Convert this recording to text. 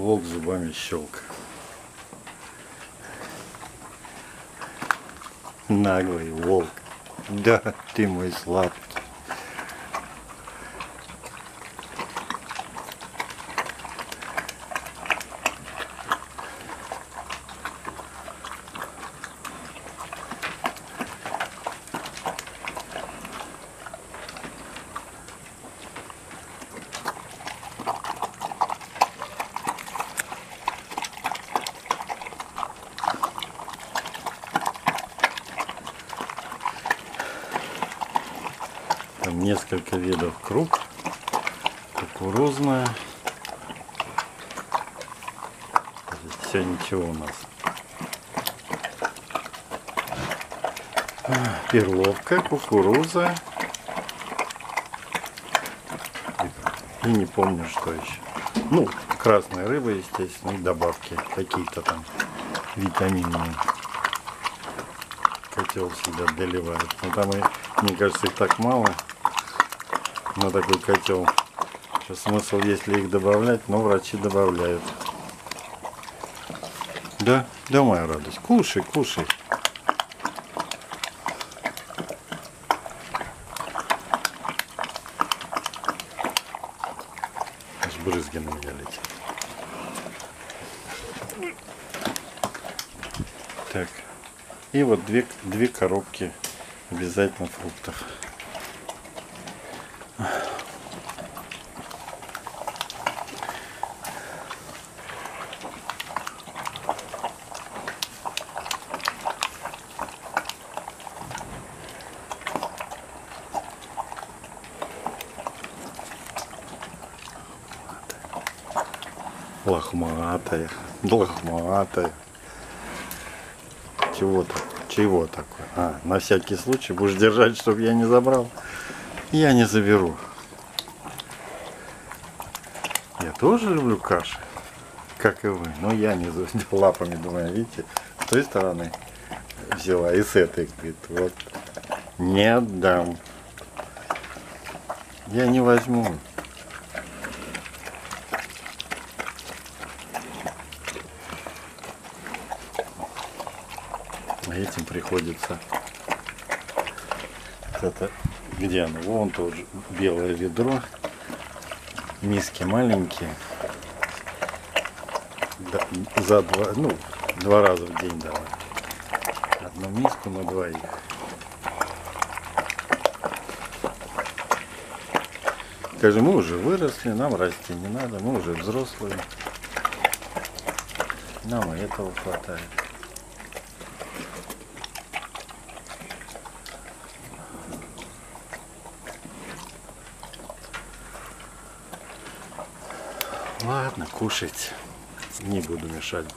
Волк зубами щелк. Наглый волк. Да, ты мой сладкий. Несколько видов круп. Кукурузная. Все ничего у нас. А, Перловка, кукуруза. И не помню, что еще. Ну, красная рыба, естественно, и добавки какие-то там витаминные. Котел сюда доливают. Но там, мне кажется, их так мало на такой котел. Что смысл, если их добавлять, но врачи добавляют. Да, да, моя радость. Кушай, кушай. Аж брызги на меня летят. Так. И вот две, две коробки обязательно фруктов. Лохматая, лохматая. Чего так? Чего такое? А, на всякий случай будешь держать, чтобы я не забрал. Я не заберу. Я тоже люблю каши, как и вы. Но я не лапами думаю, видите, с той стороны взяла и с этой, говорит, вот. Не отдам. Я не возьму. А этим приходится это где оно? Вон тоже белое ведро. Миски маленькие. За два, ну, два раза в день давай. Одну миску на двоих. Скажи, мы уже выросли, нам расти не надо, мы уже взрослые. Нам и этого хватает. Ладно, кушайте. Не буду мешать.